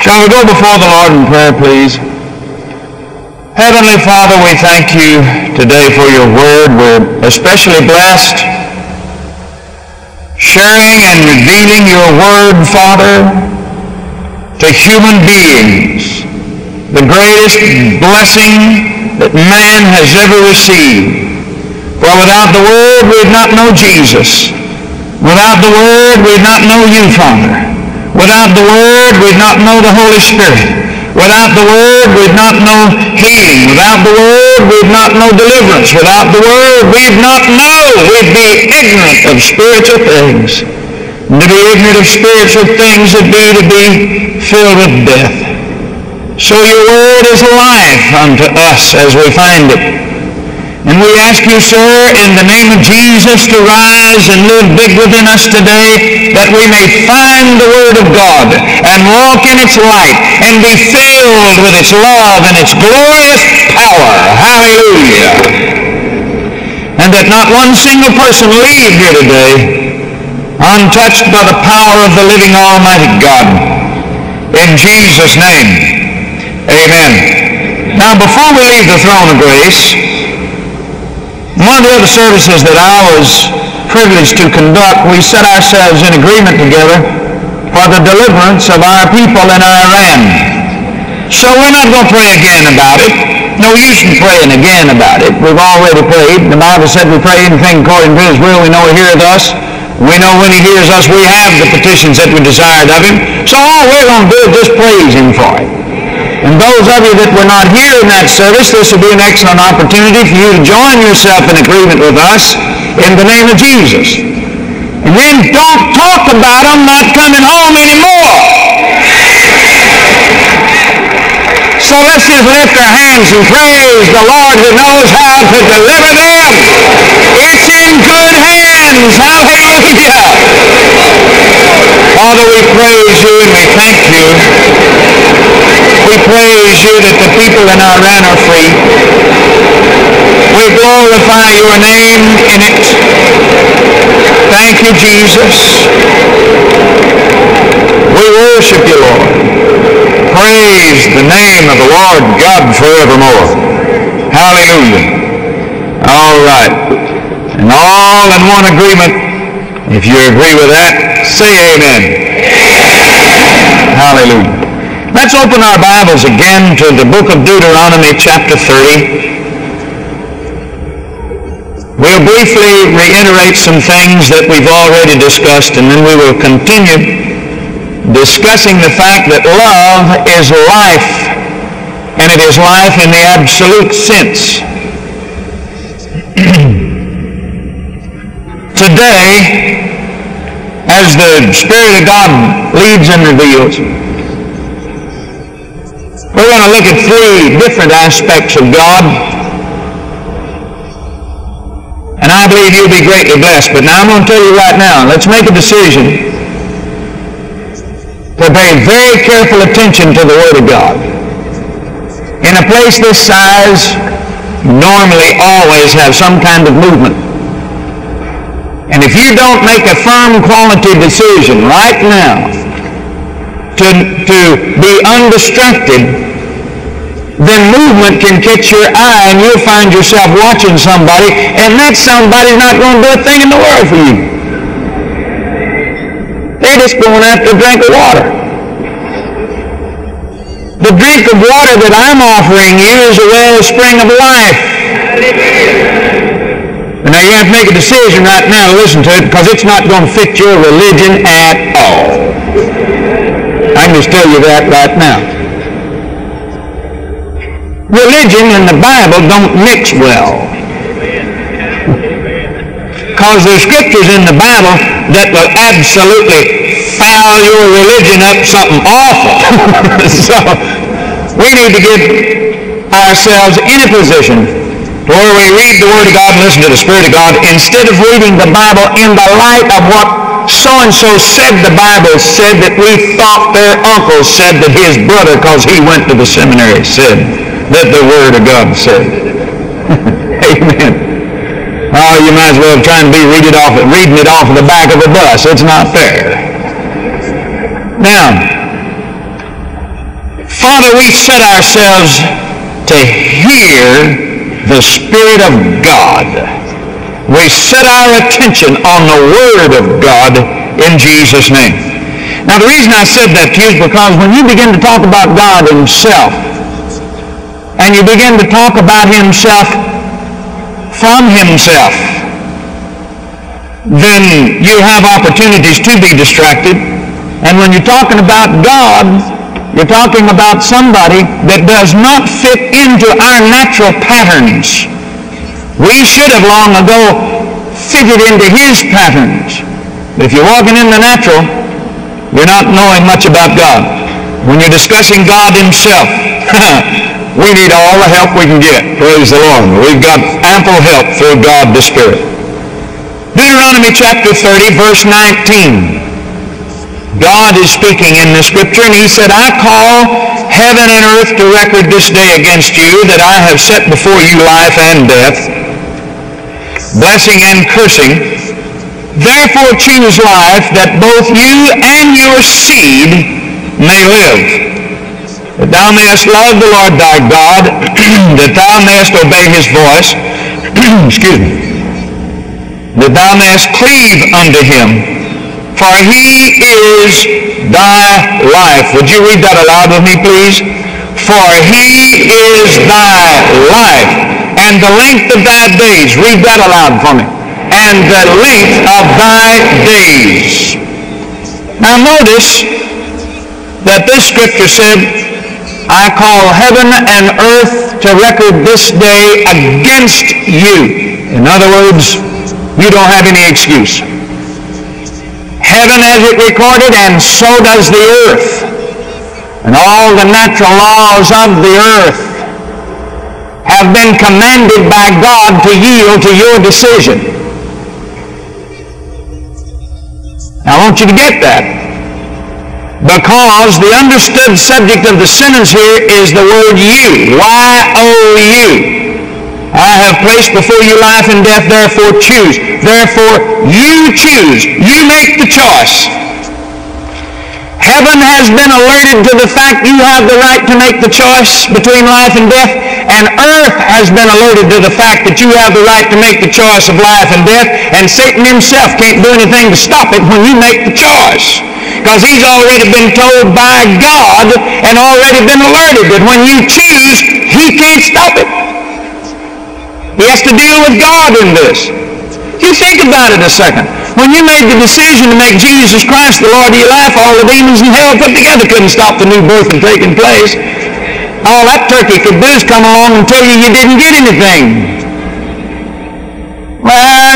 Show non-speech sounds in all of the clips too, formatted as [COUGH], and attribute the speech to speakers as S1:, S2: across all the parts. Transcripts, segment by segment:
S1: Shall we go before the Lord in prayer, please? Heavenly Father, we thank you today for your word. We're especially blessed sharing and revealing your word, Father, to human beings. The greatest blessing that man has ever received. For without the word, we'd not know Jesus. Without the word, we'd not know you, Father. Without the Word, we'd not know the Holy Spirit. Without the Word, we'd not know healing. Without the Word, we'd not know deliverance. Without the Word, we'd not know. We'd be ignorant of spiritual things. And to be ignorant of spiritual things would be to be filled with death. So your Word is life unto us as we find it. And we ask you, sir, in the name of Jesus to rise and live big within us today that we may find the Word of God and walk in its light and be filled with its love and its glorious power. Hallelujah. And that not one single person leave here today untouched by the power of the living Almighty God. In Jesus' name, amen. Now, before we leave the throne of grace, one of the other services that I was privileged to conduct, we set ourselves in agreement together for the deliverance of our people in Iran. So we're not going to pray again about it. No use in praying again about it. We've already prayed. The Bible said we pray anything according to His will. We know He heareth us. We know when He hears us, we have the petitions that we desired of Him. So all we're going to do is just praise Him for it. And those of you that were not here in that service, this will be an excellent opportunity for you to join yourself in agreement with us in the name of Jesus. And then don't talk about them not coming home anymore. So let's just lift our hands and praise the Lord who knows how to deliver them. It's in good hands. Hallelujah. Father, we praise you and we thank you we praise you that the people in Iran are free. We glorify your name in it. Thank you, Jesus. We worship you, Lord. Praise the name of the Lord God forevermore. Hallelujah. All right. And all in one agreement, if you agree with that, say amen. Hallelujah. Let's open our Bibles again to the book of Deuteronomy chapter 30. We'll briefly reiterate some things that we've already discussed and then we will continue discussing the fact that love is life and it is life in the absolute sense. [CLEARS THROAT] Today, as the Spirit of God leads and reveals, we're going to look at three different aspects of God. And I believe you'll be greatly blessed. But now I'm going to tell you right now, let's make a decision to pay very careful attention to the Word of God. In a place this size, normally always have some kind of movement. And if you don't make a firm quality decision right now to, to be undistracted then movement can catch your eye and you'll find yourself watching somebody and that somebody's not going to do a thing in the world for you. They're just going after a drink of water. The drink of water that I'm offering you is a wellspring of life. And now you have to make a decision right now to listen to it because it's not going to fit your religion at all. I can just tell you that right now religion and the Bible don't mix well. Because there's scriptures in the Bible that will absolutely foul your religion up something awful. [LAUGHS] so we need to get ourselves in a position where we read the Word of God and listen to the Spirit of God instead of reading the Bible in the light of what so-and-so said the Bible said that we thought their uncle said that his brother, because he went to the seminary, said that the Word of God said. [LAUGHS] Amen. Oh, you might as well try and be read it off, reading it off of the back of a bus. It's not fair. Now, Father, we set ourselves to hear the Spirit of God. We set our attention on the Word of God in Jesus' name. Now, the reason I said that to you is because when you begin to talk about God Himself, and you begin to talk about Himself from Himself, then you have opportunities to be distracted. And when you're talking about God, you're talking about somebody that does not fit into our natural patterns. We should have long ago fitted into his patterns. If you're walking in the natural, you're not knowing much about God. When you're discussing God himself, [LAUGHS] we need all the help we can get. Praise the Lord. We've got ample help through God the Spirit. Deuteronomy chapter 30, verse 19. God is speaking in the scripture, and he said, I call heaven and earth to record this day against you that I have set before you life and death, blessing and cursing. Therefore choose life that both you and your seed may live. That thou mayest love the Lord thy God, [CLEARS THROAT] that thou mayest obey his voice, [CLEARS THROAT] excuse me, that thou mayest cleave unto him, for he is thy life. Would you read that aloud with me, please? For he is thy life, and the length of thy days. Read that aloud for me. And the length of thy days. Now notice that this scripture said, I call heaven and earth to record this day against you. In other words, you don't have any excuse. Heaven has it recorded, and so does the earth. And all the natural laws of the earth have been commanded by God to yield to your decision. Now, I want you to get that. Because the understood subject of the sentence here is the word you. Y-O-U. I have placed before you life and death, therefore choose. Therefore you choose. You make the choice. Heaven has been alerted to the fact you have the right to make the choice between life and death, and earth has been alerted to the fact that you have the right to make the choice of life and death, and Satan himself can't do anything to stop it when you make the choice. Because he's already been told by God and already been alerted that when you choose, he can't stop it. He has to deal with God in this. You think about it a second. When you made the decision to make Jesus Christ the Lord of your life, all the demons in hell put together couldn't stop the new birth from taking place. All that turkey is come along and tell you you didn't get anything.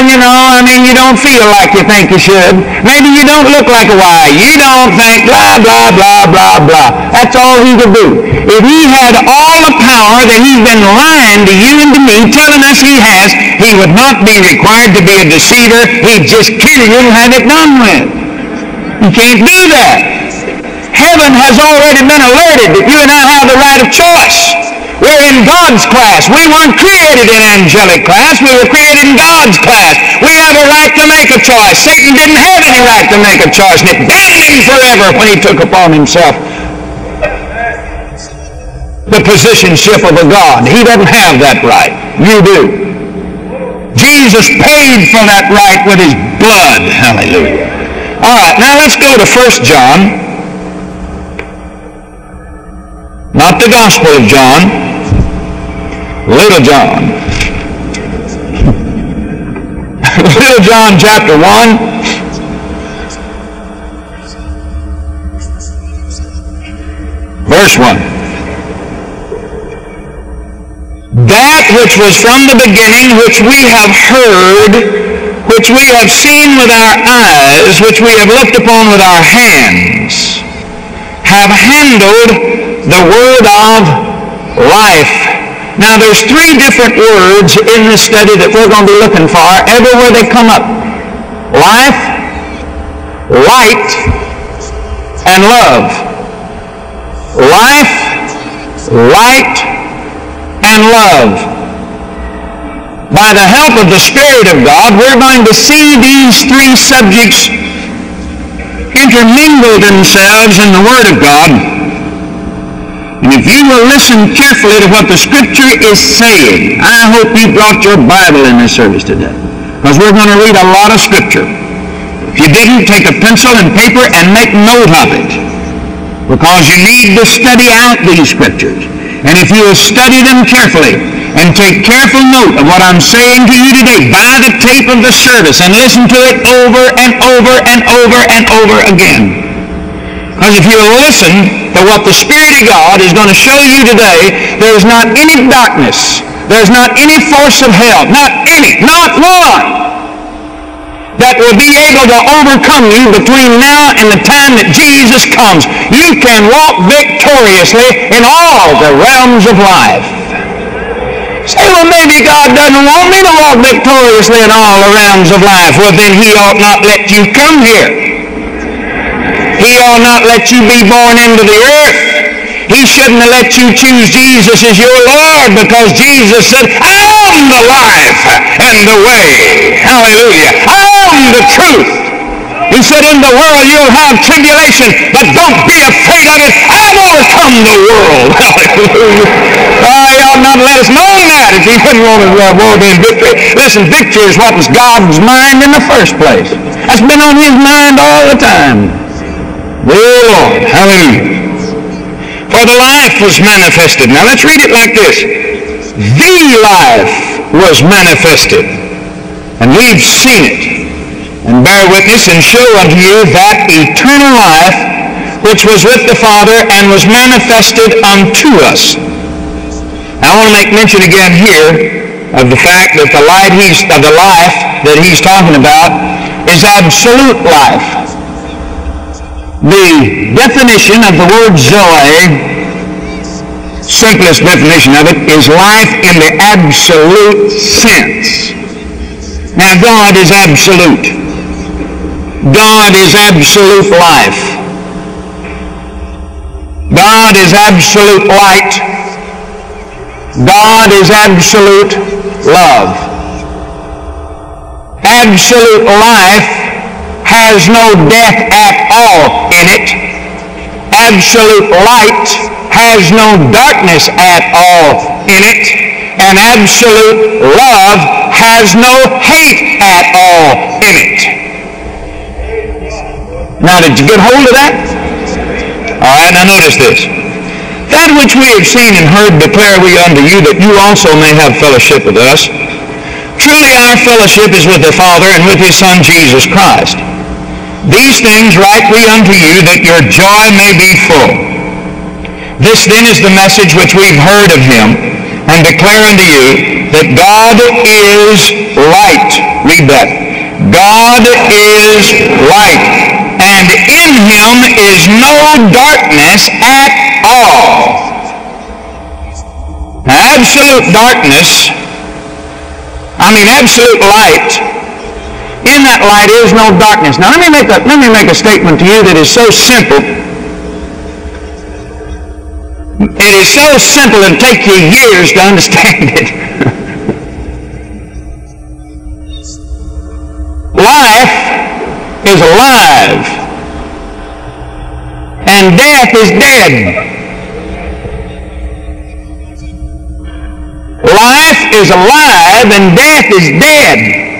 S1: You know, I mean, you don't feel like you think you should. Maybe you don't look like a why. You don't think, blah, blah, blah, blah, blah. That's all he could do. If he had all the power that he's been lying to you and to me, telling us he has, he would not be required to be a deceiver. He'd just kill you and have it done with. You can't do that. Heaven has already been alerted that you and I have the right of choice. We're in God's class. We weren't created in angelic class. We were created in God's class. We have a right to make a choice. Satan didn't have any right to make a choice, and it damned him forever when he took upon himself the positionship of a God. He doesn't have that right. You do. Jesus paid for that right with his blood. Hallelujah. All right, now let's go to 1 John. Not the Gospel of John, Little John. [LAUGHS] Little John chapter 1. Verse 1. That which was from the beginning, which we have heard, which we have seen with our eyes, which we have looked upon with our hands, have handled the word of life. Now there's three different words in this study that we're going to be looking for everywhere they come up. Life, light, and love. Life, light, and love. By the help of the Spirit of God, we're going to see these three subjects intermingle themselves in the Word of God if you will listen carefully to what the Scripture is saying, I hope you brought your Bible in this service today, because we're going to read a lot of Scripture. If you didn't, take a pencil and paper and make note of it, because you need to study out these Scriptures. And if you will study them carefully, and take careful note of what I'm saying to you today. Buy the tape of the service and listen to it over and over and over and over again. Because if you listen to what the Spirit of God is going to show you today, there's not any darkness. There's not any force of hell. Not any. Not one that will be able to overcome you between now and the time that Jesus comes. You can walk victoriously in all the realms of life. Say, well, maybe God doesn't want me to walk victoriously in all the realms of life. Well, then he ought not let you come here. He ought not let you be born into the earth. He shouldn't have let you choose Jesus as your Lord because Jesus said, I am the life and the way. Hallelujah. I am the truth. He said, in the world you'll have tribulation, but don't be afraid of it. I've overcome the world. [LAUGHS] Hallelujah. Oh, he ought not let us know that if he wouldn't want to uh, walk in victory. Listen, victory is what was God's mind in the first place. That's been on his mind all the time. Oh, Lord. Hallelujah. For the life was manifested. Now let's read it like this. The life was manifested. And we've seen it. And bear witness and show unto you that eternal life which was with the Father and was manifested unto us. I want to make mention again here of the fact that the light he's, of the life that he's talking about is absolute life. The definition of the word Zoe, simplest definition of it, is life in the absolute sense. Now God is absolute. God is absolute life. God is absolute light. God is absolute love. Absolute life has no death at all it. Absolute light has no darkness at all in it. And absolute love has no hate at all in it. Now, did you get hold of that? All right, now notice this. That which we have seen and heard declare we unto you, that you also may have fellowship with us. Truly our fellowship is with the Father and with his Son Jesus Christ. These things write we unto you, that your joy may be full. This then is the message which we've heard of him, and declare unto you, that God is light. Read that. God is light, and in him is no darkness at all. absolute darkness, I mean absolute light, in that light is no darkness. Now let me make a, let me make a statement to you that is so simple. It is so simple and take you years to understand it. [LAUGHS] Life is alive and death is dead. Life is alive and death is dead.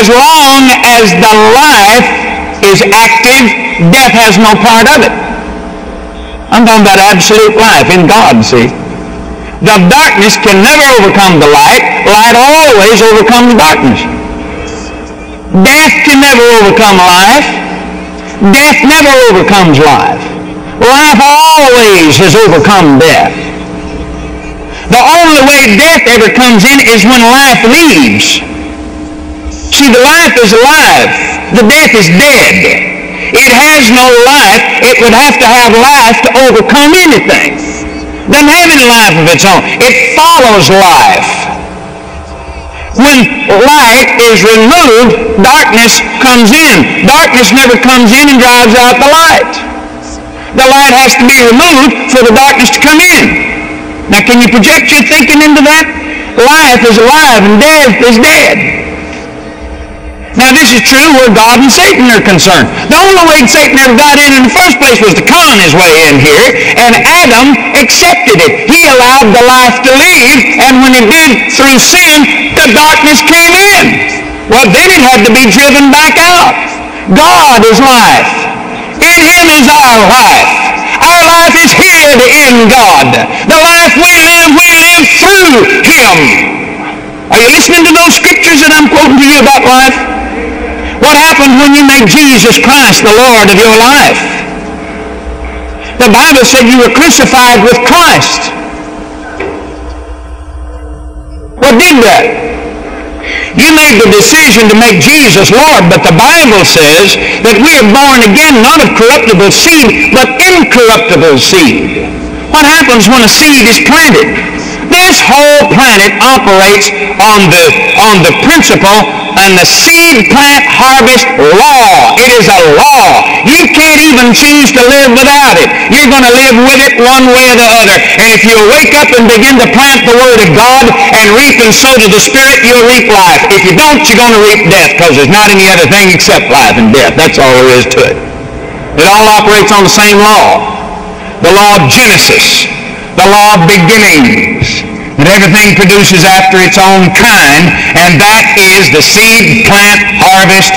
S1: As long as the life is active, death has no part of it. I'm talking about absolute life in God, see. The darkness can never overcome the light. Light always overcomes darkness. Death can never overcome life. Death never overcomes life. Life always has overcome death. The only way death ever comes in is when life leaves. See, the life is alive. The death is dead. It has no life. It would have to have life to overcome anything. Doesn't have any life of its own. It follows life. When light is removed, darkness comes in. Darkness never comes in and drives out the light. The light has to be removed for the darkness to come in. Now, can you project your thinking into that? Life is alive and death is dead. Now this is true where God and Satan are concerned. The only way Satan ever got in in the first place was to con his way in here, and Adam accepted it. He allowed the life to leave, and when it did through sin, the darkness came in. Well, then it had to be driven back out. God is life. In Him is our life. Our life is hid in God. The life we live, we live through Him. Are you listening to those scriptures that I'm quoting to you about life? What happened when you made Jesus Christ the Lord of your life? The Bible said you were crucified with Christ. What did that? You made the decision to make Jesus Lord, but the Bible says that we are born again not of corruptible seed, but incorruptible seed. What happens when a seed is planted? This whole planet operates on the, on the principle and the seed plant harvest law. It is a law. You can't even choose to live without it. You're going to live with it one way or the other. And if you wake up and begin to plant the Word of God and reap and sow to the Spirit, you'll reap life. If you don't, you're going to reap death because there's not any other thing except life and death. That's all there is to it. It all operates on the same law. The law of Genesis. The law of beginnings that everything produces after its own kind, and that is the seed plant harvest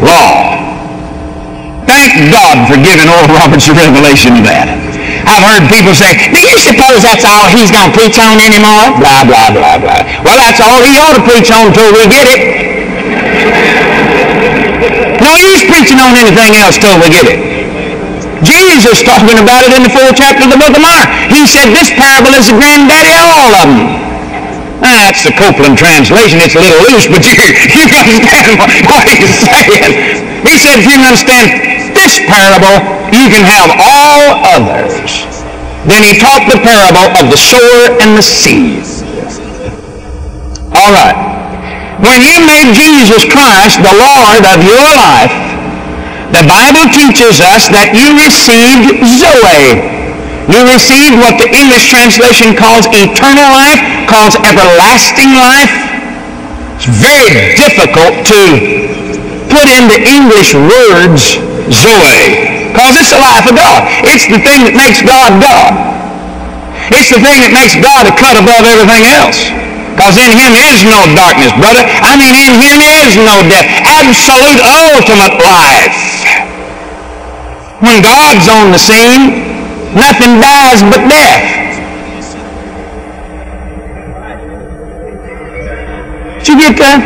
S1: law. Thank God for giving Oral Roberts a revelation of that. I've heard people say, do you suppose that's all he's going to preach on anymore? Blah, blah, blah, blah. Well, that's all he ought to preach on until we get it. no use preaching on anything else till we get it. Jesus talking about it in the fourth chapter of the book of Mark. He said this parable is the granddaddy of all of them. Ah, that's the Copeland translation. It's a little loose, but [LAUGHS] you, you understand what, what he's saying. He said if you can understand this parable, you can have all others. Then he taught the parable of the sower and the seed. All right. When you made Jesus Christ the Lord of your life, the Bible teaches us that you received Zoe. You received what the English translation calls eternal life, calls everlasting life. It's very difficult to put into English words Zoe, because it's the life of God. It's the thing that makes God God. It's the thing that makes God a cut above everything else. Because in him is no darkness, brother. I mean, in him is no death. Absolute ultimate life. When God's on the scene, nothing dies but death. Did you get that?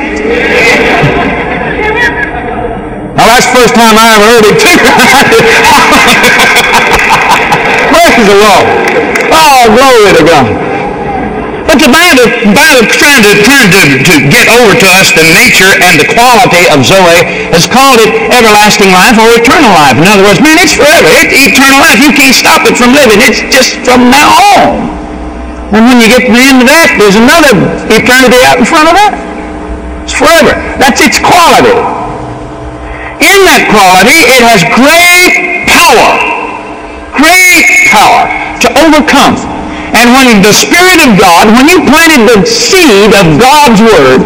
S1: Well, that's the first time I ever heard it too. [LAUGHS] Praise the Lord. Oh, glory to God. The Bible, Bible trying to, trying to, to get over to us the nature and the quality of Zoe has called it everlasting life or eternal life. In other words, man, it's forever. It's eternal life. You can't stop it from living. It's just from now on. And when you get to the end of that, there's another eternity out in front of that. It's forever. That's its quality. In that quality, it has great power. Great power to overcome and when the Spirit of God, when you planted the seed of God's Word,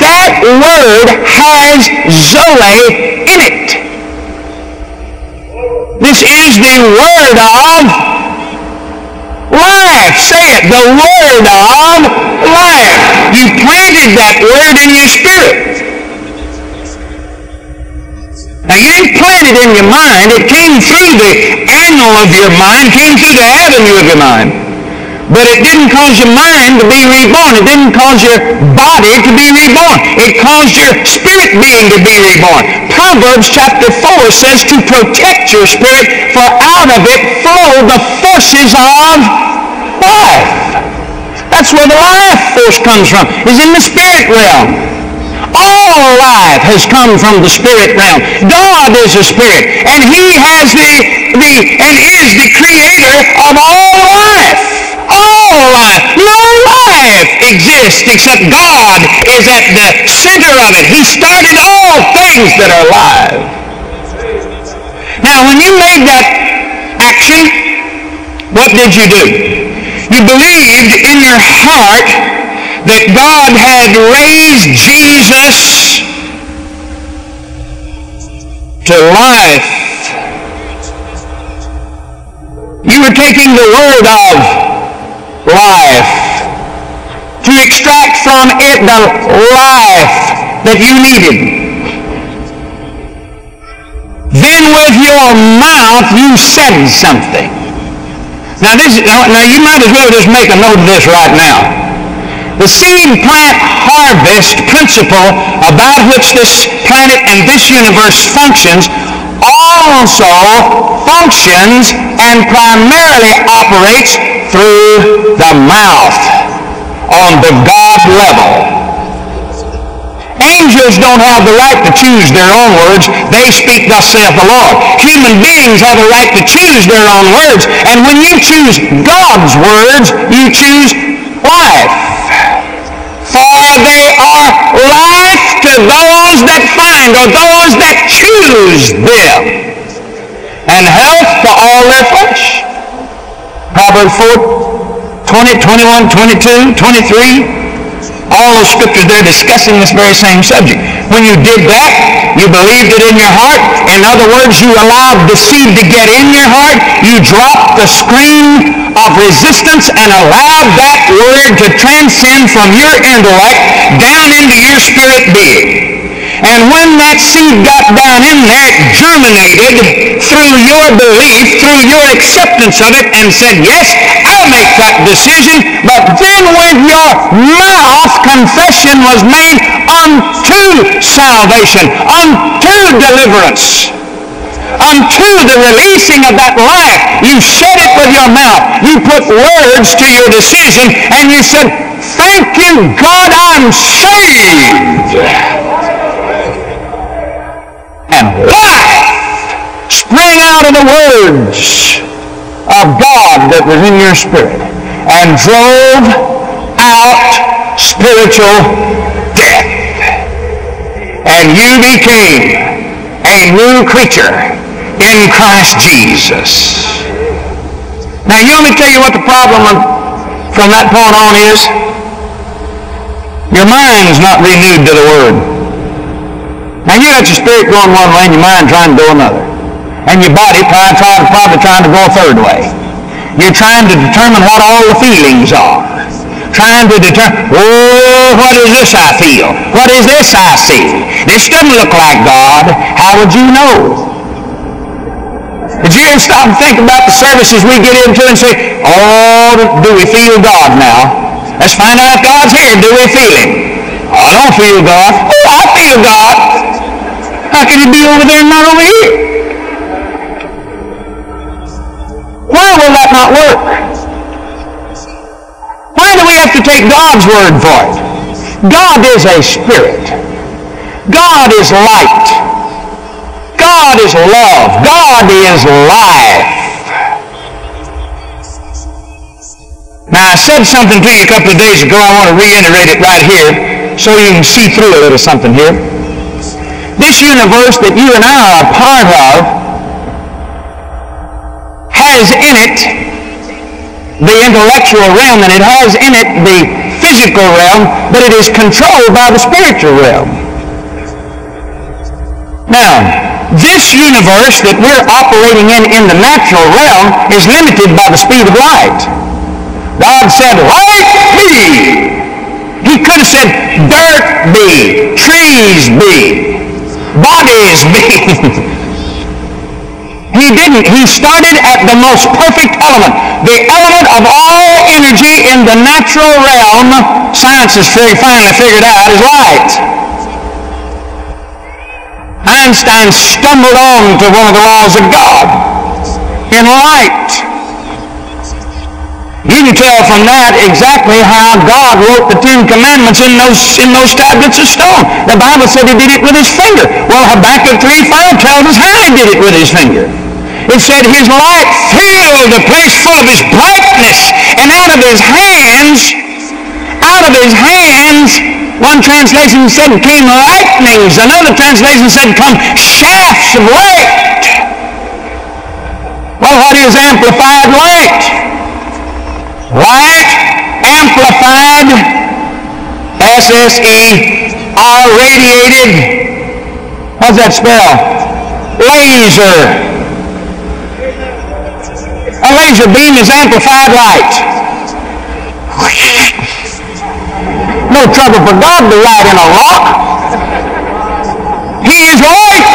S1: that Word has Zoe in it. This is the Word of life. Say it. The Word of life. You planted that Word in your spirit. Now you didn't plant it in your mind. It came through the angle of your mind, came through the avenue of your mind. But it didn't cause your mind to be reborn. It didn't cause your body to be reborn. It caused your spirit being to be reborn. Proverbs chapter 4 says to protect your spirit, for out of it flow the forces of life. That's where the life force comes from, is in the spirit realm. All life has come from the spirit realm. God is a spirit, and He has the, the and is the creator of all life all life. No life exists except God is at the center of it. He started all things that are alive. Now, when you made that action, what did you do? You believed in your heart that God had raised Jesus to life. You were taking the word of life extract from it the life that you needed. Then with your mouth you said something. Now this, now you might as well just make a note of this right now. The seed plant harvest principle about which this planet and this universe functions also functions and primarily operates through the mouth on the God level. Angels don't have the right to choose their own words. They speak, thus saith the Lord. Human beings have the right to choose their own words. And when you choose God's words, you choose life. For they are life to those that find, or those that choose them. And health to all their flesh. Proverbs 4, 20, 21, 22, 23 all those scriptures there discussing this very same subject. When you did that, you believed it in your heart. In other words, you allowed the seed to get in your heart. You dropped the screen of resistance and allowed that word to transcend from your intellect down into your spirit being. And when that seed got down in there, it germinated through your belief, through your acceptance of it, and said, yes, make that decision. But then with your mouth, confession was made unto salvation, unto deliverance unto the releasing of that life. You said it with your mouth. You put words to your decision and you said, thank you, God, I'm saved and life sprang out of the words of God that was in your spirit and drove out spiritual death. And you became a new creature in Christ Jesus. Now, you want me tell you what the problem from that point on is? Your mind is not renewed to the Word. Now you got your spirit going one way and your mind trying to go another. And your body trying, trying, probably trying to go a third way. You're trying to determine what all the feelings are. Trying to determine, oh, what is this I feel? What is this I see? This doesn't look like God. How would you know? Did you ever stop and think about the services we get into and say, oh, do we feel God now? Let's find out if God's here. Do we feel Him? Oh, I don't feel God. Oh, I feel God. How can he be over there and not over here? Will that not work? Why do we have to take God's word for it? God is a spirit. God is light. God is love. God is life. Now, I said something to you a couple of days ago. I want to reiterate it right here so you can see through a little something here this universe that you and I are part of has in it the intellectual realm and it has in it the physical realm, but it is controlled by the spiritual realm. Now, this universe that we're operating in in the natural realm is limited by the speed of light. God said, light be. He could have said, dirt be, trees be, bodies being. [LAUGHS] he didn't. He started at the most perfect element. The element of all energy in the natural realm, science has finally figured out, is light. Einstein stumbled on to one of the laws of God in light. You can tell from that exactly how God wrote the Ten Commandments in those, in those tablets of stone. The Bible said he did it with his finger. Well, Habakkuk 3, 5 tells us how he did it with his finger. It said his light filled the place full of his brightness, and out of his hands, out of his hands, one translation said came lightnings. Another translation said come shafts of light. Well, what is amplified light? Light amplified SSE R radiated. How's that spell? laser. A laser beam is amplified light. No trouble for God to light in a rock. He is light.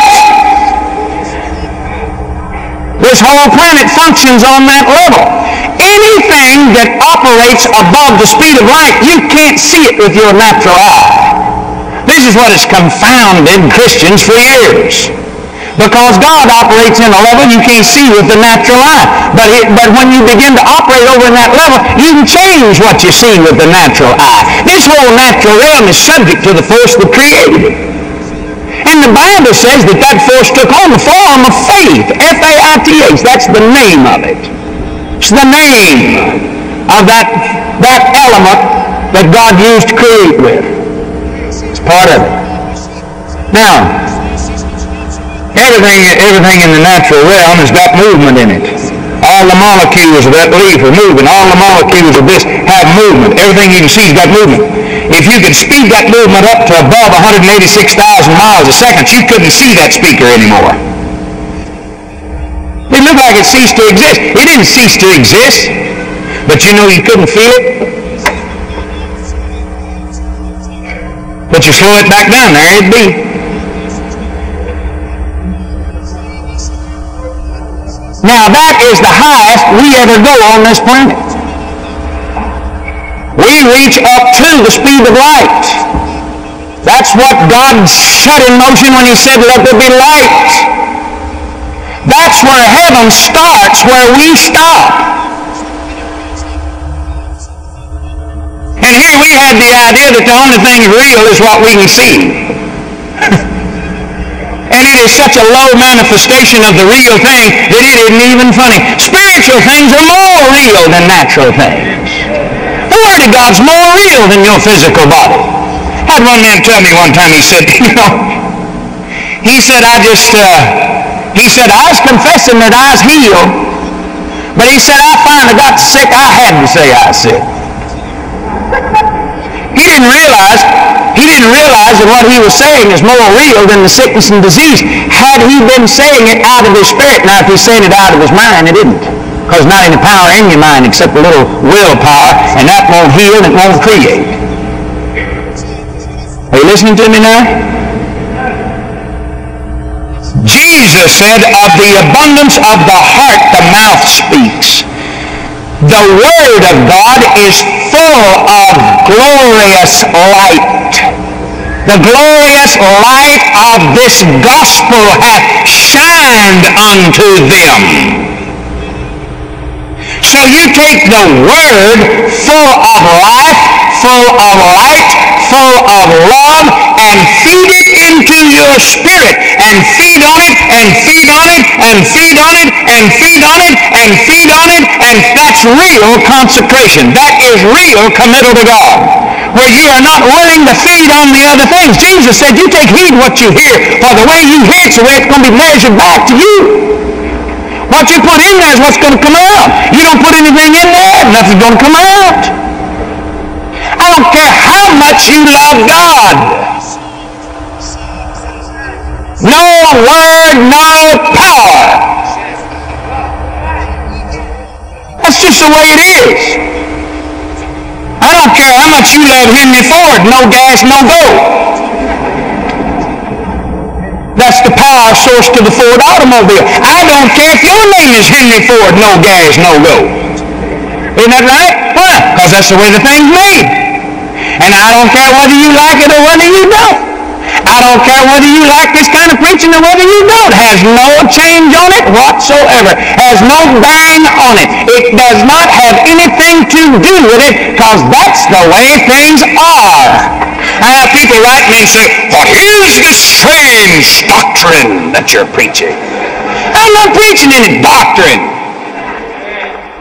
S1: This whole planet functions on that level. Anything that operates above the speed of light, you can't see it with your natural eye. This is what has confounded Christians for years. Because God operates in a level you can't see with the natural eye. But, it, but when you begin to operate over in that level, you can change what you see with the natural eye. This whole natural realm is subject to the force that created it. And the Bible says that that force took on the form of faith. F-A-I-T-H. That's the name of it. It's the name of that, that element that God used to create with. It's part of it. Now, Everything, everything in the natural realm has got movement in it. All the molecules of that leaf are moving. All the molecules of this have movement. Everything you can see has got movement. If you could speed that movement up to above 186,000 miles a second, you couldn't see that speaker anymore. It looked like it ceased to exist. It didn't cease to exist, but you know you couldn't feel it. But you slow it back down, there it'd be. Now that is the highest we ever go on this planet. We reach up to the speed of light. That's what God set in motion when he said, let there be light. That's where heaven starts, where we stop. And here we had the idea that the only thing real is what we can see. And it is such a low manifestation of the real thing that it isn't even funny. Spiritual things are more real than natural things. The Word of God's more real than your physical body. I had one man tell me one time, he said, [LAUGHS] you know, he said, I just, uh, he said, I was confessing that I was healed, but he said, I finally got sick. I had to say I was sick. He didn't realize he didn't realize that what he was saying is more real than the sickness and disease. Had he been saying it out of his spirit, now if he's saying it out of his mind, it didn't. Because not any power in your mind except a little willpower, and that won't heal and it won't create. Are you listening to me now? Jesus said, of the abundance of the heart the mouth speaks. The Word of God is full of glorious light. The glorious light of this gospel hath shined unto them. So you take the Word full of life, full of light, full of love, and feed it into your spirit, and feed on it, and feed on it, and feed on it, and feed on it, and feed on it, and that's real consecration. That is real committal to God. Where you are not willing to feed on the other things. Jesus said, you take heed what you hear, for the way you hear it's the way it's going to be measured back to you. What you put in there is what's going to come out. You don't put anything in there, nothing's going to come out. I don't care how much you love God. No word, no power. That's just the way it is. I don't care how much you love Henry Ford. No gas, no go. That's the power source to the Ford automobile. I don't care if your name is Henry Ford, no gas, no go. Isn't that right? Why? Because that's the way the thing's made. And I don't care whether you like it or whether you don't. I don't care whether you like this kind of preaching or whether you don't. Has no change on it whatsoever. Has no bang on it. It does not have anything to do with it because that's the way things are. I have people write me and say, what is this strange doctrine that you're preaching? I'm not preaching any doctrine.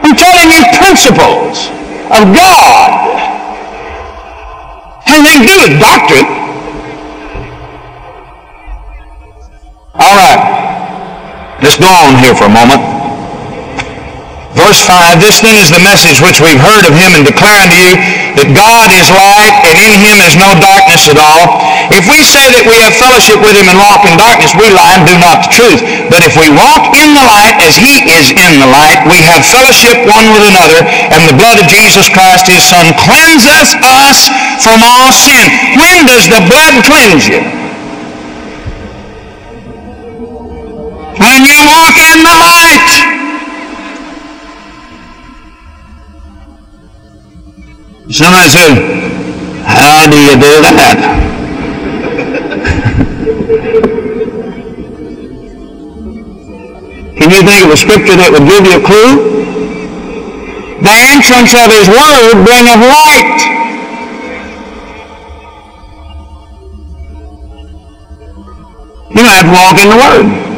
S1: I'm telling you principles of God. Has anything to do with doctrine. All right. Let's go on here for a moment. verse 5, This then is the message which we've heard of him and declare unto you, that God is light, and in him is no darkness at all. If we say that we have fellowship with him and walk in darkness, we lie and do not the truth. But if we walk in the light as he is in the light, we have fellowship one with another, and the blood of Jesus Christ, his Son, cleanseth us from all sin. When does the blood cleanse you? When you walk in the light. Somebody said, how do you do that? [LAUGHS] Can you think of a scripture that would give you a clue? The entrance of his word bringeth light. You don't have to walk in the word.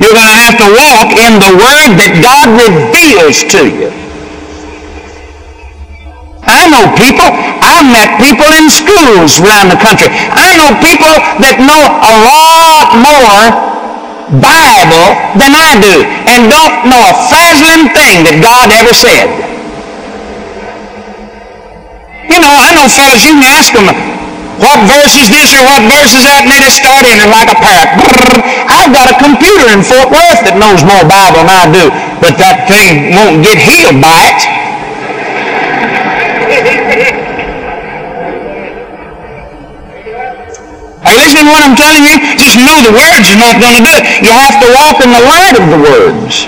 S1: You're going to have to walk in the word that God reveals to you. I know people, I've met people in schools around the country. I know people that know a lot more Bible than I do and don't know a frazzling thing that God ever said. You know, I know fellas, you can ask them, what verse is this or what verse is that, and just start in it like a parrot. I've got a computer in Fort Worth that knows more Bible than I do, but that thing won't get healed by it. [LAUGHS] Are you listening to what I'm telling you? Just know the words are not going to do it. You have to walk in the light of the words.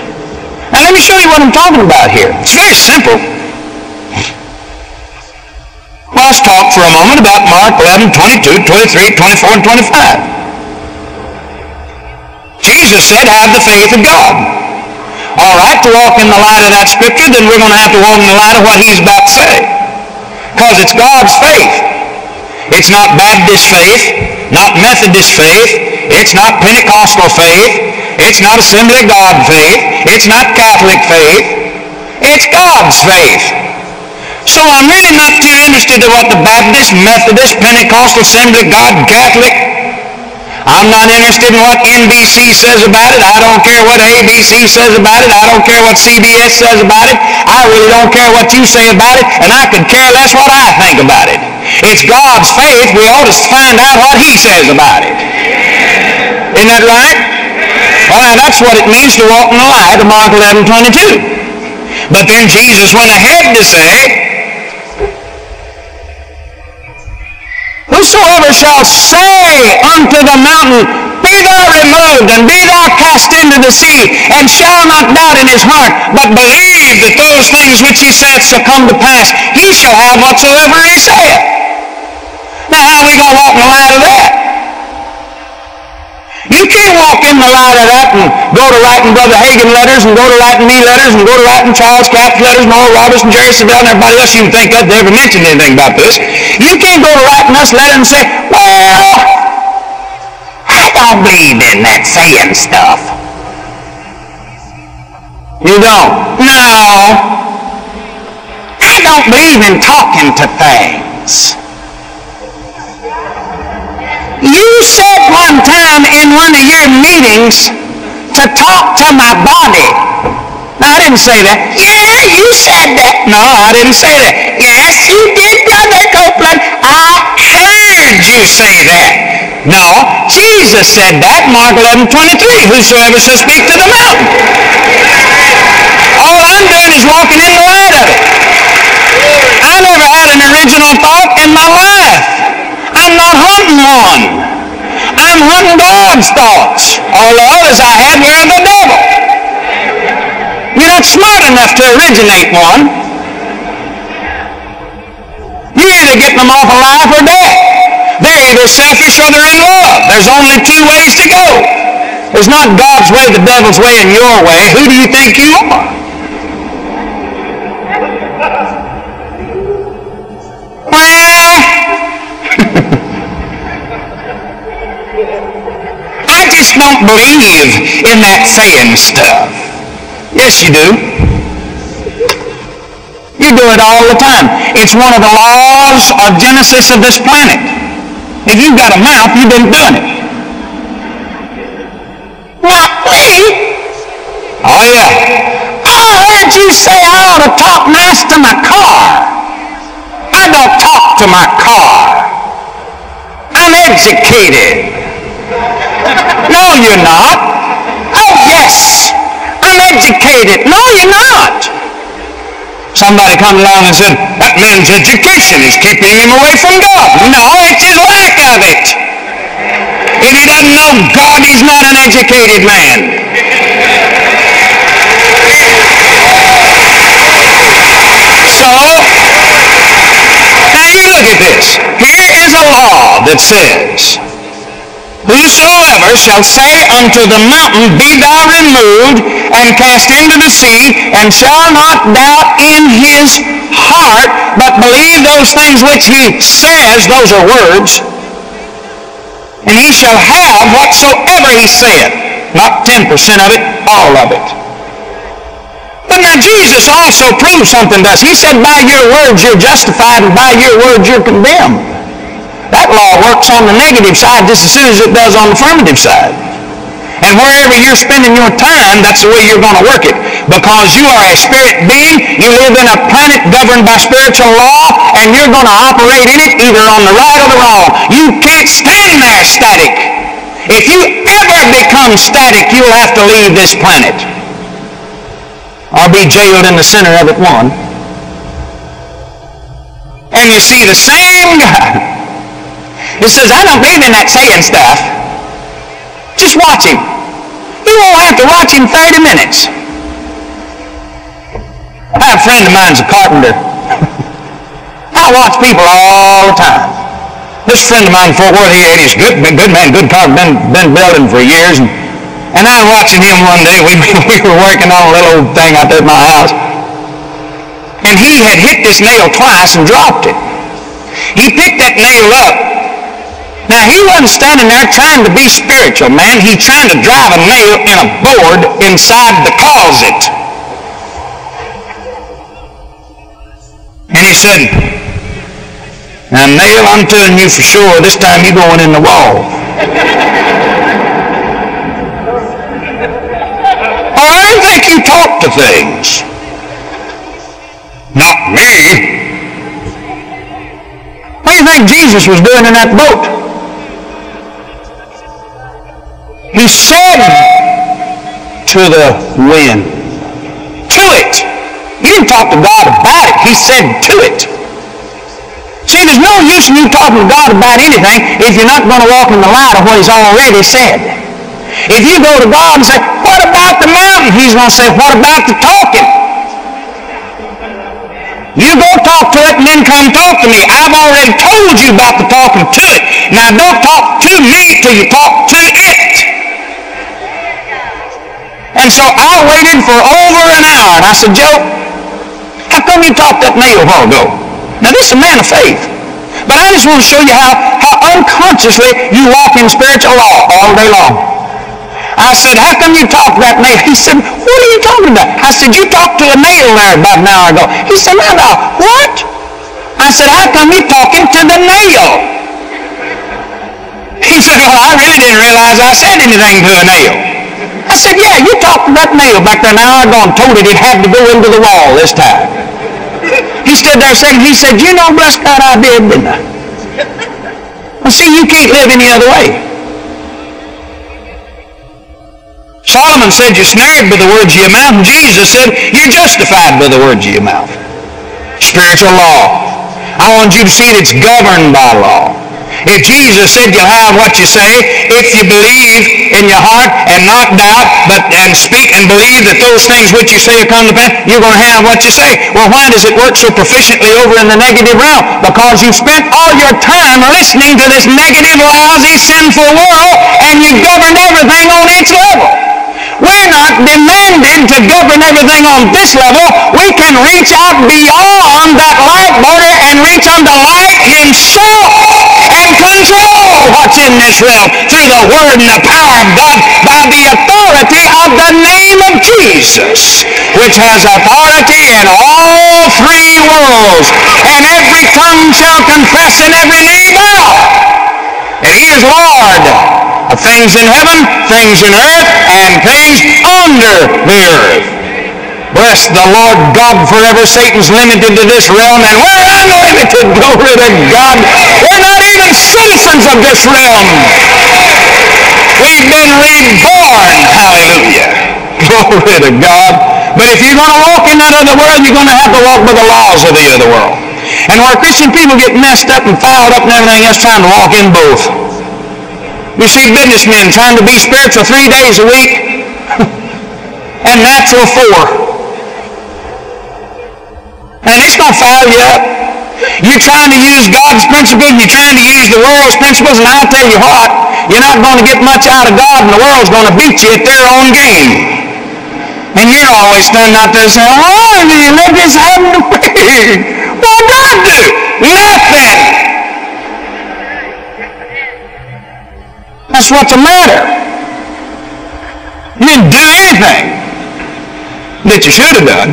S1: Now let me show you what I'm talking about here. It's very simple. Well, let's talk for a moment about Mark 11, 22, 23, 24, and 25. Jesus said, have the faith of God. All right, to walk in the light of that scripture, then we're going to have to walk in the light of what he's about to say. Because it's God's faith. It's not Baptist faith, not Methodist faith, it's not Pentecostal faith, it's not Assembly of God faith, it's not Catholic faith, it's God's faith. So I'm really not too interested in what the Baptist, Methodist, Pentecostal, Assembly of God, Catholic, I'm not interested in what NBC says about it. I don't care what ABC says about it. I don't care what CBS says about it. I really don't care what you say about it, and I could care less what I think about it. It's God's faith. We ought to find out what He says about it. Isn't that right? Well, that's what it means to walk in the light of Mark 11, 22. But then Jesus went ahead to say, Whosoever shall say unto the mountain, Be thou removed, and be thou cast into the sea, and shall not doubt in his heart, but believe that those things which he saith shall come to pass, he shall have whatsoever he saith. Now, how are we going to walk in the light of that? You can't walk in the light of that and go to writing Brother Hagin letters and go to writing me letters and go to writing Charles Capps letters and Oral Roberts and Jerry Savelle and everybody else you think of that ever mentioned anything about this. You can't go to writing us letters and say, well, I don't believe in that saying stuff. You don't? No. I don't believe in talking to things. You said one time in one of your meetings to talk to my body. No, I didn't say that. Yeah, you said that. No, I didn't say that. Yes, you did, Brother Copeland. I heard you say that. No, Jesus said that, Mark 11, 23. Whosoever shall speak to the mountain. All I'm doing is walking in the light of it. I never had an original thought in my life. I'm not hunting one. I'm hunting God's thoughts. All the others I had were of the devil. You're not smart enough to originate one. You're either getting them off alive or dead. They're either selfish or they're in love. There's only two ways to go. There's not God's way, the devil's way, and your way. Who do you think you are? don't believe in that saying stuff. Yes, you do. You do it all the time. It's one of the laws of genesis of this planet. If you've got a mouth, you've been doing it. Not me. Oh, yeah. I heard you say I ought to talk nice to my car. I don't talk to my car. I'm educated. No, you're not. Oh, yes. I'm educated. No, you're not. Somebody comes along and said, that man's education is keeping him away from God. No, it's his lack of it. If he doesn't know God, he's not an educated man. So, now you look at this. Here is a law that says, Whosoever shall say unto the mountain, Be thou removed, and cast into the sea, and shall not doubt in his heart, but believe those things which he says, those are words, and he shall have whatsoever he saith. Not 10% of it, all of it. But now Jesus also proved something to us. He said, by your words you're justified, and by your words you're condemned. That law works on the negative side just as soon as it does on the affirmative side. And wherever you're spending your time, that's the way you're going to work it. Because you are a spirit being, you live in a planet governed by spiritual law, and you're going to operate in it either on the right or the wrong. You can't stand there static. If you ever become static, you'll have to leave this planet. Or be jailed in the center of it one. And you see the same guy he says, I don't believe in that saying stuff. Just watch him. You won't have to watch him 30 minutes. I have a friend of mine's a carpenter. [LAUGHS] I watch people all the time. This friend of mine in Fort Worth, he, he's good, good man, good carpenter, been, been building for years. And, and I was watching him one day. [LAUGHS] We, we were working on a little old thing out there at my house. And he had hit this nail twice and dropped it. He picked that nail up now, he wasn't standing there trying to be spiritual, man. He's trying to drive a nail in a board inside the closet. And he said, Now, nail, I'm telling you for sure, this time you're going in the wall. oh, I didn't think you talked to things. Not me. What do you think Jesus was doing in that boat? He said to the wind, to it. He didn't talk to God about it. He said to it. See, there's no use in you talking to God about anything if you're not going to walk in the light of what He's already said. If you go to God and say, what about the mountain? He's going to say, what about the talking? You go talk to it and then come talk to me. I've already told you about the talking to it. Now don't talk to me till you talk to it. And so I waited for over an hour, and I said, Joe, how come you talked that nail a while ago? Now, this is a man of faith. But I just want to show you how, how unconsciously you walk in spiritual law all day long. I said, how come you talk that nail? He said, what are you talking about? I said, you talked to a nail there about an hour ago. He said, no, no, what? I said, how come you talking to the nail? He said, well, I really didn't realize I said anything to a nail. I said, yeah, you talked to that nail back there an hour ago and told it it had to go into the wall this time. He stood there saying, he said, you know, bless God, I did, didn't I? Well, see, you can't live any other way. Solomon said you're snared by the words of your mouth, and Jesus said you're justified by the words of your mouth. Spiritual law. I want you to see that it's governed by law. If Jesus said you'll have what you say, if you believe in your heart and not doubt, but and speak and believe that those things which you say come to pass, you're going to have what you say. Well, why does it work so proficiently over in the negative realm? Because you've spent all your time listening to this negative, lousy, sinful world, and you've governed everything on its level. We're not demanded to govern everything on this level. We can reach out beyond that light border and reach unto light himself and control what's in this realm through the word and the power of God by the authority of the name of Jesus, which has authority in all three worlds. And every tongue shall confess and every knee bow. And he is Lord of things in heaven, things in earth, and things under the earth. Bless the Lord God forever. Satan's limited to this realm, and we're unlimited. Glory to God. We're not even citizens of this realm. We've been reborn. Hallelujah. [LAUGHS] Glory to God. But if you're going to walk in that other world, you're going to have to walk by the laws of the other world. And where Christian people get messed up and fouled up and everything else trying to walk in both. You see businessmen trying to be spiritual three days a week [LAUGHS] and natural four. And it's going to foul you up. You're trying to use God's principles and you're trying to use the world's principles, and I'll tell you what, you're not going to get much out of God, and the world's going to beat you at their own game. And you're always standing out there saying, oh, let this happen to me. [LAUGHS] What did God do? Nothing. That's what's the matter. You didn't do anything that you should have done.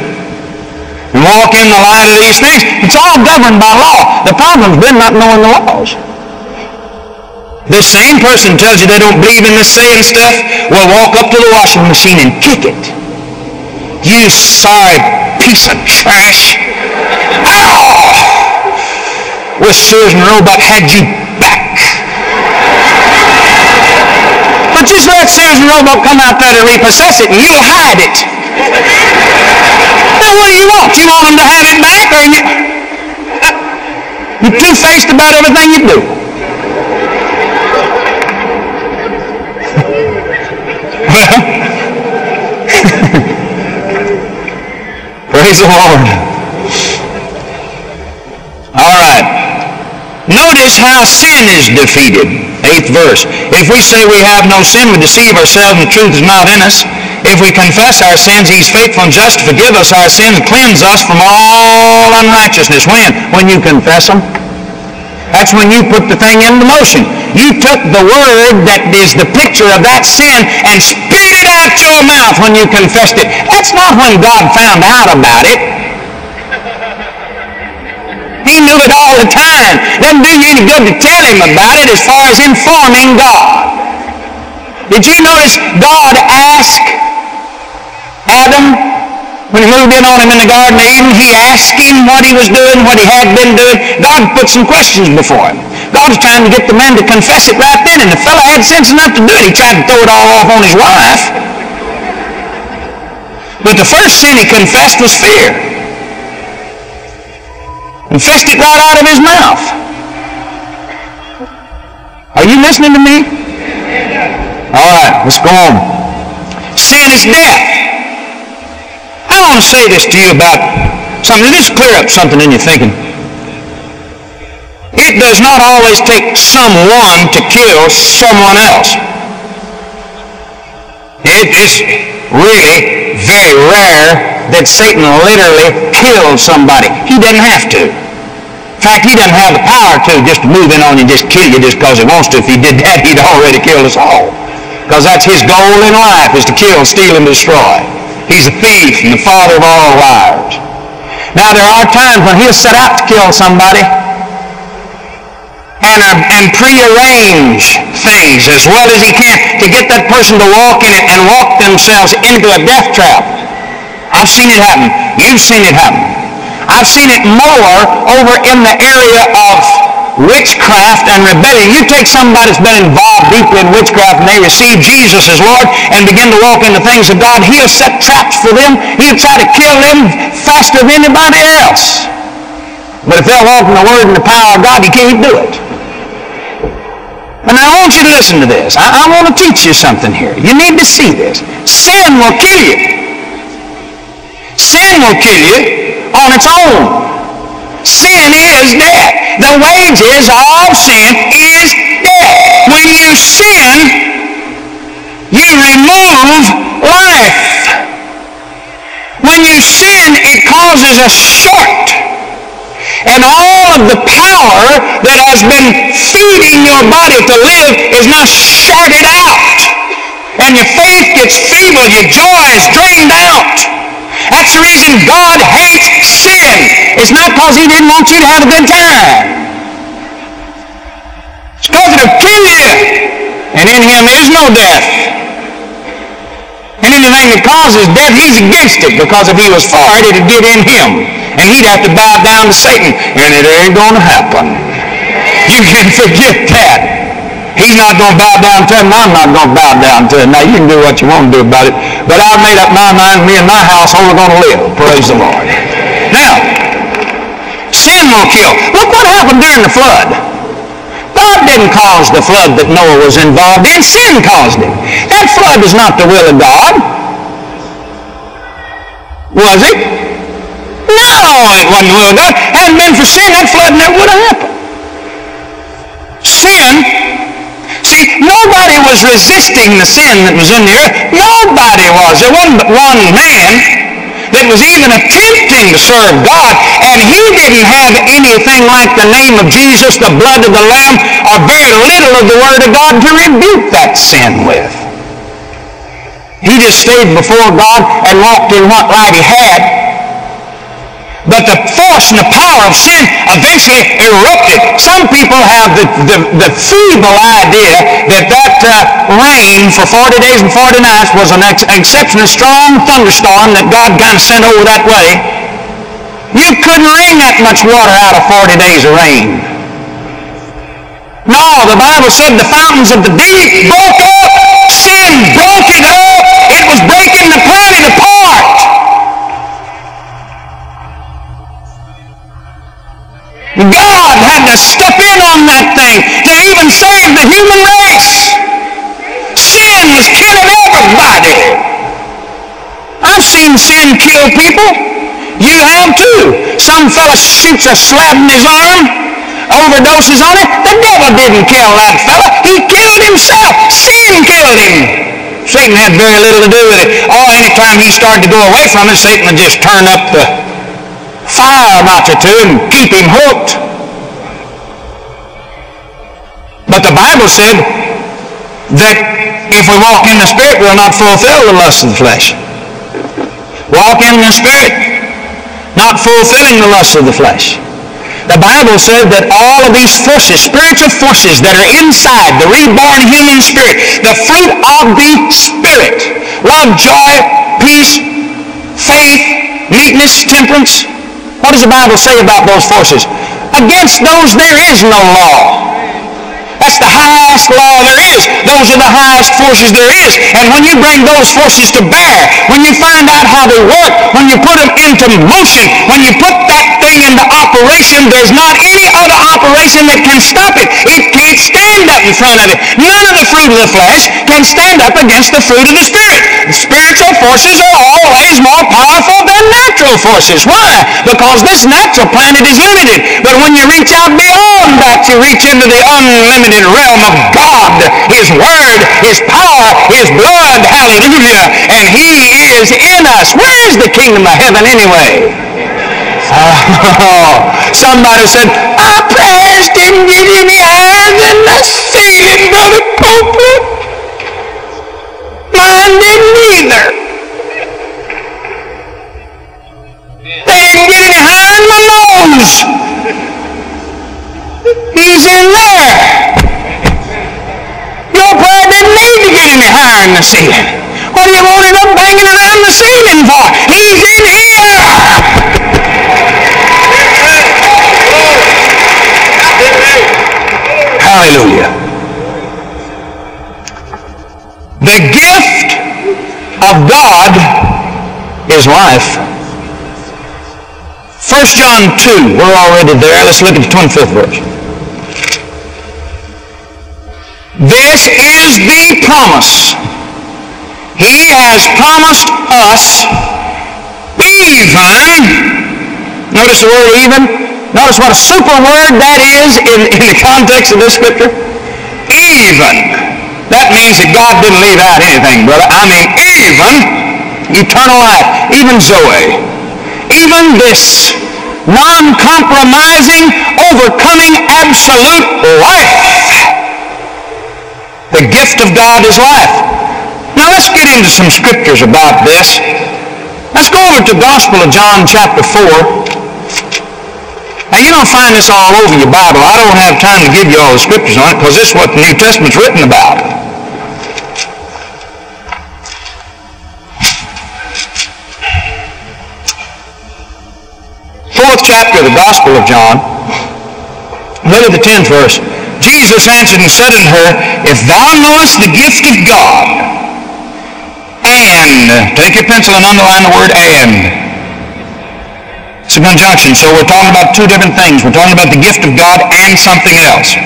S1: And walk in the light of these things. It's all governed by law. The problem's been not knowing the laws. This same person tells you they don't believe in this saying stuff, will walk up to the washing machine and kick it. You sorry piece of trash. Ow! With Sears and Roebuck had you back. But just let Sears and Roebuck come out there to repossess it and you'll hide it. Now what do you want? You want them to have it back or you... You're two-faced about everything you do. [LAUGHS] Praise the Lord. All right. Notice how sin is defeated. Eighth verse. If we say we have no sin, we deceive ourselves and the truth is not in us. If we confess our sins, He's faithful and just to forgive us our sin and cleanse us from all unrighteousness. When? When you confess them. That's when you put the thing into motion. You took the word that is the picture of that sin and spewed it out your mouth when you confessed it. That's not when God found out about it. He knew it all the time. Doesn't do you any good to tell him about it as far as informing God. Did you notice God asked Adam when he moved in on him in the Garden of Eden, he asked him what he was doing, what he had been doing. God put some questions before him. God was trying to get the man to confess it right then, and the fellow had sense enough to do it. He tried to throw it all off on his wife. But the first sin he confessed was fear. Confessed it right out of his mouth. Are you listening to me? All right, let's go on. Sin is death. I want to say this to you about something. Just clear up something in your thinking. It does not always take someone to kill someone else. It is really very rare that Satan literally killed somebody. He doesn't have to. In fact, he doesn't have the power to just move in on you and just kill you just because he wants to. If he did that, [LAUGHS] he'd already killed us all. Because that's his goal in life is to kill, steal, and destroy. He's a thief and the father of all liars. Now, there are times when he'll set out to kill somebody and, uh, and prearrange things as well as he can to get that person to walk in it and walk themselves into a death trap. I've seen it happen. You've seen it happen. I've seen it more over in the area of witchcraft and rebellion. You take somebody that's been involved deeply in witchcraft and they receive Jesus as Lord and begin to walk in the things of God, He'll set traps for them. He'll try to kill them faster than anybody else. But if they'll walk in the Word and the power of God, He can't do it. And I want you to listen to this. I, I want to teach you something here. You need to see this. Sin will kill you. Sin will kill you on its own. Sin is death. The wages of sin is death. When you sin, you remove life. When you sin, it causes a short. And all of the power that has been feeding your body to live is now shorted out. And your faith gets feeble, your joy is drained out. That's the reason God hates sin. It's not because He didn't want you to have a good time. It's because it'll kill you. And in Him is no death. And anything that causes death, he's against it because if he was for it, it'd get in him. And he'd have to bow down to Satan. And it ain't going to happen. You can forget that. He's not going to bow down to him, and I'm not going to bow down to him. Now, you can do what you want to do about it, but I've made up my mind, me and my household are going to live. Praise the Lord. Now, sin will kill. Look what happened during the flood. God didn't cause the flood that Noah was involved in. Sin caused it. That flood was not the will of God. Was it? No, it wasn't the will of God. Hadn't been for sin, that flood never would have happened. Sin nobody was resisting the sin that was in the earth. Nobody was. There wasn't but one man that was even attempting to serve God, and he didn't have anything like the name of Jesus, the blood of the Lamb, or very little of the Word of God to rebuke that sin with. He just stayed before God and walked in what light he had, but the force and the power of sin eventually erupted. Some people have the, the, the feeble idea that that uh, rain for 40 days and 40 nights was an ex- exceptionally strong thunderstorm that God kind of sent over that way. You couldn't rain that much water out of 40 days of rain. No, the Bible said the fountains of the deep broke up. Sin broke it up. It was breaking the planet apart. God had to step in on that thing to even save the human race. Sin was killing everybody. I've seen sin kill people. You have too. Some fella shoots a slab in his arm, overdoses on it. The devil didn't kill that fella. He killed himself. Sin killed him. Satan had very little to do with it. Oh, anytime he started to go away from it, Satan would just turn up the or two and keep him hooked. But the Bible said that if we walk in the Spirit, we'll not fulfill the lust of the flesh. Walk in the Spirit, not fulfilling the lust of the flesh. The Bible said that all of these forces, spiritual forces that are inside the reborn human spirit, the fruit of the Spirit, love, joy, peace, faith, meekness, temperance, what does the Bible say about those forces? Against those there is no law. That's the highest law there is. Those are the highest forces there is. And when you bring those forces to bear, when you find out how they work, when you put them into motion, when you put that thing into operation, there's not any other operation that can stop it. It can't stand up in front of it. None of the fruit of the flesh can stand up against the fruit of the Spirit. The spiritual forces are always more powerful than natural forces. Why? Because this natural planet is limited. But when you reach out beyond that, you reach into the unlimited realm of God, His Word, His power, His blood, hallelujah, and He is in us. Where is the kingdom of heaven anyway? Oh, somebody said, our prayers didn't get any higher than the ceiling, Brother Copeland. Mine didn't either. Any the ceiling. What do you want up banging around the ceiling for? He's in here. Hallelujah. The gift of God is life. 1 John 2, we're already there. Let's look at the 25th verse. This is the promise. He has promised us even. Notice the word even. Notice what a super word that is in, in the context of this scripture. Even. That means that God didn't leave out anything, brother. I mean, even eternal life, even Zoe, even this non-compromising, overcoming absolute life. The gift of God is life. Now let's get into some scriptures about this. Let's go over to Gospel of John chapter 4. Now you don't find this all over your Bible. I don't have time to give you all the scriptures on it because this is what the New Testament's written about. Fourth chapter of the Gospel of John. Look at the 10th verse. Jesus answered and said unto her, If thou knowest the gift of God, and, take your pencil and underline the word and. It's a conjunction, so we're talking about two different things. We're talking about the gift of God and something else.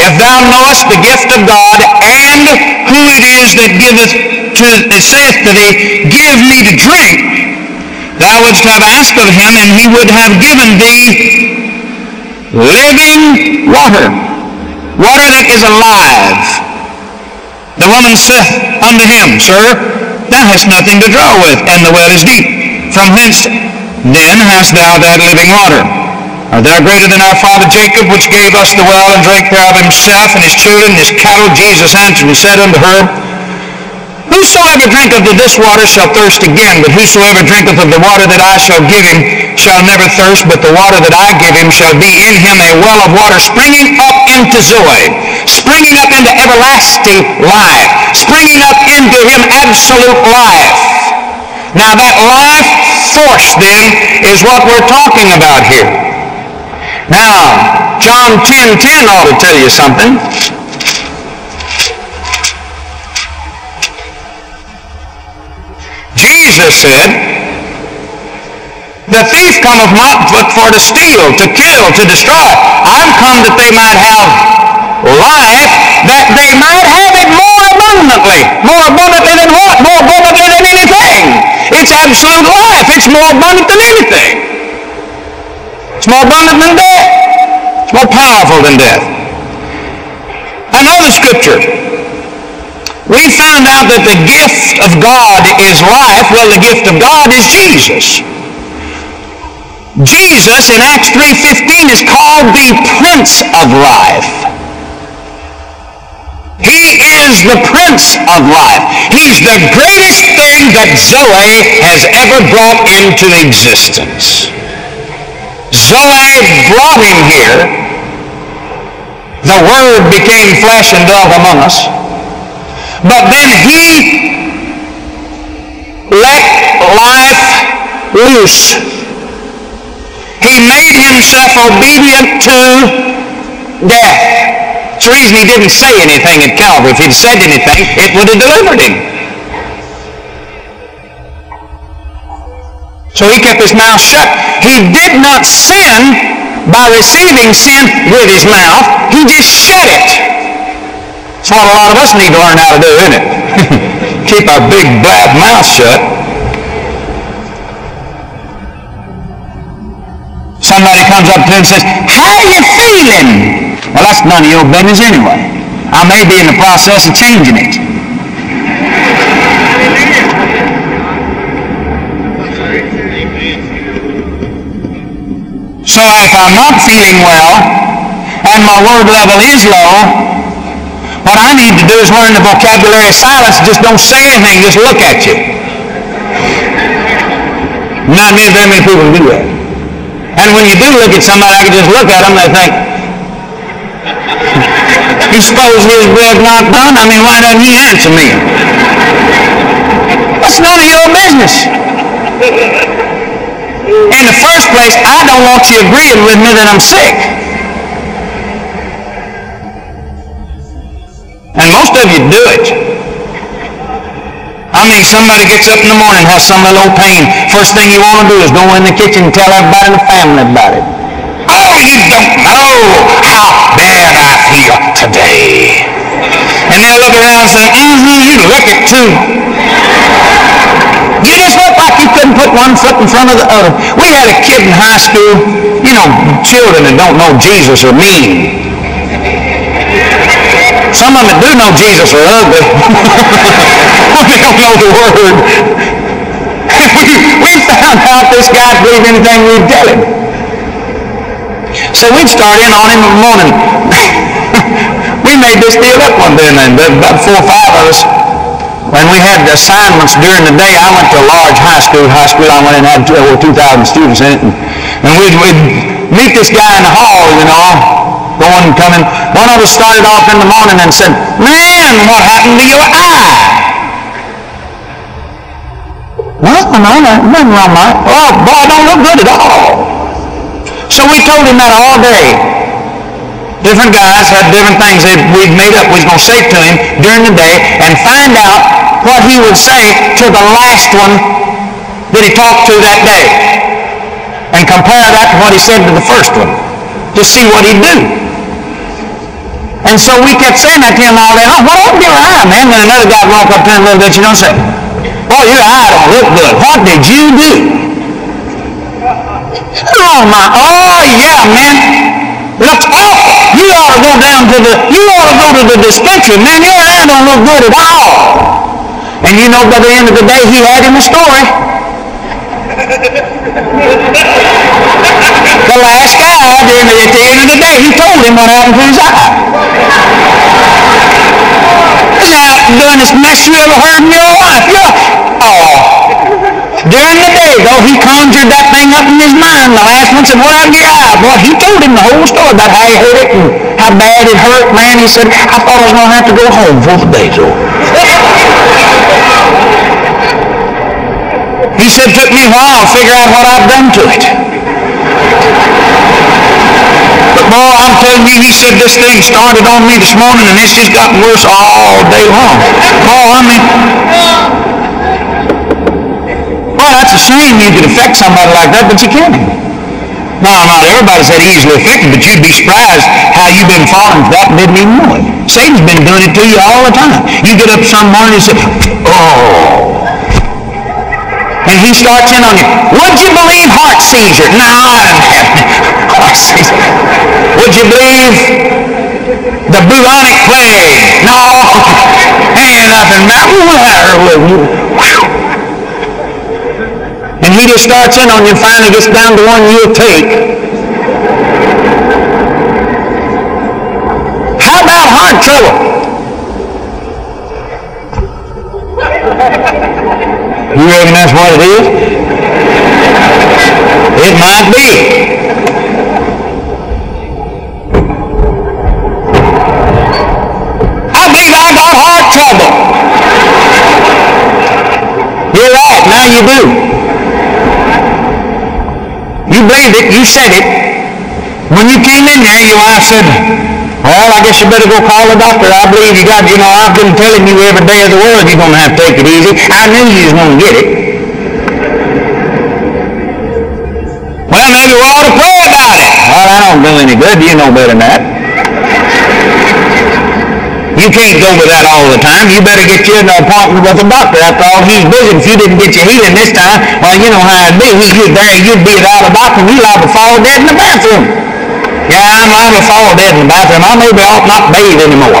S1: If thou knowest the gift of God and who it is that giveth to, saith to thee, Give me to drink, thou wouldst have asked of him, and he would have given thee living water, water that is alive. The woman saith unto him, Sir, thou hast nothing to draw with, and the well is deep. From whence then hast thou that living water? Art thou greater than our father Jacob, which gave us the well and drank thereof himself and his children and his cattle? Jesus answered and said unto her, Whosoever drinketh of this water shall thirst again, but whosoever drinketh of the water that I shall give him shall never thirst, but the water that I give him shall be in him a well of water springing up into Zoe, springing up into everlasting life, springing up into him absolute life. Now that life force then is what we're talking about here. Now, John 10, 10 ought to tell you something. Jesus said, The thief cometh not but for to steal, to kill, to destroy. I'm come that they might have life, that they might have it more abundantly. More abundantly than what? More abundantly than anything. It's absolute life. It's more abundant than anything. It's more abundant than death. It's more powerful than death. Another scripture we found out that the gift of God is life. Well, the gift of God is Jesus. Jesus in Acts 3.15 is called the Prince of Life. He is the Prince of Life. He's the greatest thing that Zoe has ever brought into existence. Zoe brought him here. The Word became flesh and dwelt among us. But then he let life loose. He made himself obedient to death. That's the reason he didn't say anything at Calvary. If he'd said anything, it would have delivered him. So he kept his mouth shut. He did not sin by receiving sin with his mouth. He just shut it. That's what a lot of us need to learn how to do, isn't it? [LAUGHS] Keep our big blab mouth shut. Somebody comes up to him and says, How are you feeling? Well, that's none of your business anyway. I may be in the process of changing it. So if I'm not feeling well and my word level is low, what I need to do is learn the vocabulary of silence. Just don't say anything. Just look at you. Not many, very many people do that. And when you do look at somebody, I can just look at them and think, [LAUGHS] you suppose his blood not done? I mean, why doesn't he answer me? That's none of your business. In the first place, I don't want you agreeing with me that I'm sick. And most of you do it. I mean, somebody gets up in the morning has some little pain. First thing you want to do is go in the kitchen and tell everybody in the family about it. Oh, you don't know how bad I feel today. And they'll look around and say, mm-hmm, you look it too. You just look like you couldn't put one foot in front of the other. We had a kid in high school, you know, children that don't know Jesus are mean. Some of them do know Jesus are ugly. [LAUGHS] they don't know the word. [LAUGHS] we found out this guy believe anything we'd tell him. So we'd start in on him in the morning. [LAUGHS] we made this deal up one day, and then, about four or five of us. When we had assignments during the day, I went to a large high school. High school, I went and had over 2,000 students in it. And, and we'd, we'd meet this guy in the hall, you know, going and coming. One of us started off in the morning and said, Man, what happened to your eye? Well, no, no, nothing wrong with it. Oh, boy, I don't look good at all. so we told him that all day. Different guys had different things that we'd made up we was going to say to him during the day and find out what he would say to the last one that he talked to that day. And compare that to what he said to the first one to see what he'd do. And so we kept saying that to him all day long. What to your eye, man? Then another guy walked up to him a little bit, you know, and said, Oh, your eye don't look good. What did you do? Oh my, oh yeah, man. Looks awful. Oh, you ought to go down to the, you ought to go to the dispensary, man. Your eye don't look good at all. And you know by the end of the day, he had him a story. [LAUGHS] the last guy, during the, at the end of the day, he told him what happened to his eye. Now, doing this mess you ever heard in your life? Yeah. Oh. During the day, though, he conjured that thing up in his mind. The last one said, what happened to your eye? Boy, he told him the whole story about how he hurt it and how bad it hurt. Man, he said, I thought I was going to have to go home before the day's over. He said, took me a while to figure out what I've done to it. Boy, I'm telling you, he said this thing started on me this morning and it's just gotten worse all day long. Boy, I mean, well, that's a shame you could affect somebody like that, but you can. Now, not everybody's that easily affected, but you'd be surprised how you've been falling for that and didn't even know it. Satan's been doing it to you all the time. You get up some morning and say, oh, and he starts in on you. Would you believe heart seizure? No, I didn't have heart seizure. Would you believe the bubonic plague? No, [LAUGHS] ain't nothing matter. And he just starts in on you and finally gets down to one you'll take. How about heart trouble? You reckon that's what it is? It might be. I believe I got heart trouble. You're right, now you do. You believed it, you said it. When you came in there, your wife said, well, I guess you better go call the doctor. I believe you got, you know, I've been telling you every day of the world you're going to have to take it easy. I knew you was going to get it. Well, maybe we ought to pray about it. Well, that don't do any good. You know better than that. You can't go with that all the time. You better get you an appointment with a doctor. After all, he's busy. If you didn't get your healing this time, well, you know how it'd be. He'd there, you'd be without a doctor, and you'd liable to fall dead in the bathroom. Yeah, I'm liable to fall dead in the bathroom. I maybe ought not bathe anymore.